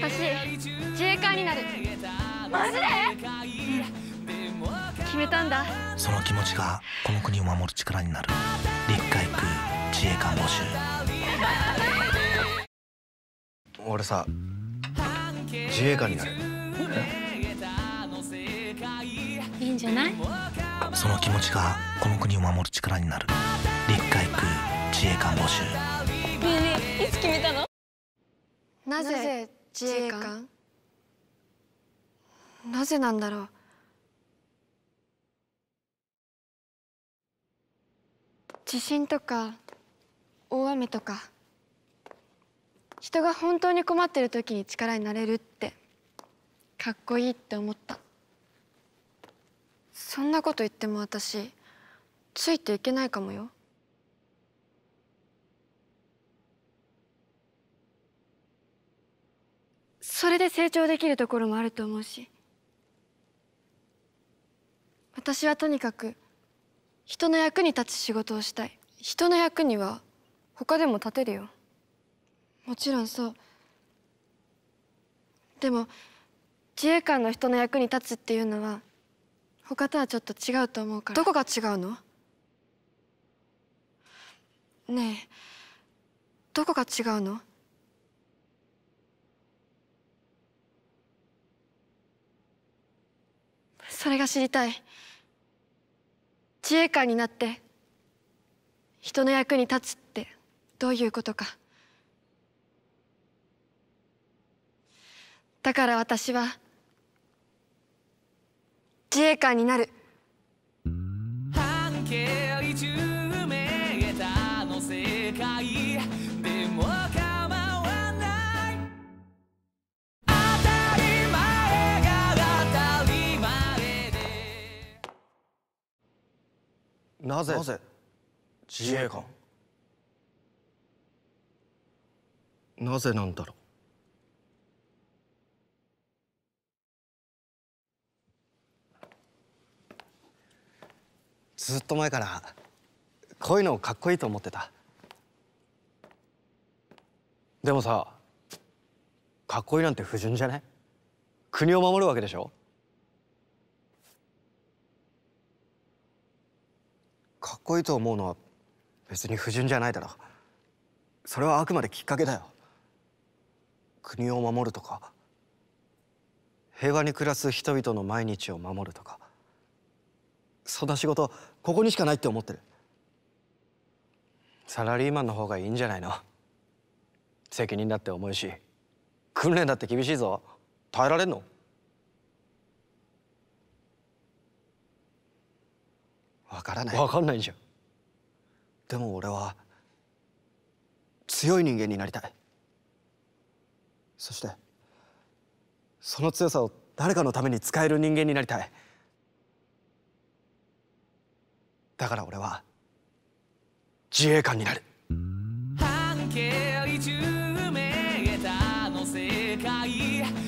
私自衛官になる。マジで、うん、決めたんだ。その気持ちがこの国を守る力になる。陸海空自衛官募集。俺さ自衛官になる。いいんじゃない？その気持ちがこの国を守る力になる。陸海空自衛官募集。ねえねえいつ決めたの？なぜ？自衛官？なぜなんだろう？地震とか大雨とか人が本当に困ってる時に力になれるってかっこいいって思った。そんなこと言っても私ついていけないかもよ。それで成長できるところもあると思うし私はとにかく人の役に立つ仕事をしたい。人の役には他でも立てるよ。もちろんそう。でも自衛官の人の役に立つっていうのは他とはちょっと違うと思うから。どこが違うの？ねえ。どこが違うの？それが知りたい。自衛官になって人の役に立つってどういうことか。だから私は自衛官になる。なぜ？なぜ？自衛官。なぜなんだろう？ずっと前からこういうのをかっこいいと思ってた。でもさかっこいいなんて不純じゃない？国を守るわけでしょ？かっこいいと思うのは別に不純じゃないだろ。それはあくまできっかけだよ。国を守るとか。平和に暮らす人々の毎日を守るとか。そんな仕事ここにしかないって思ってる。サラリーマンの方がいいんじゃないの。責任だって重いし訓練だって厳しいぞ。耐えられんの？わからない。わかんないじゃん。でも俺は強い人間になりたい。そしてその強さを誰かのために使える人間になりたい。だから俺は自衛官になる。半径10ーの世界。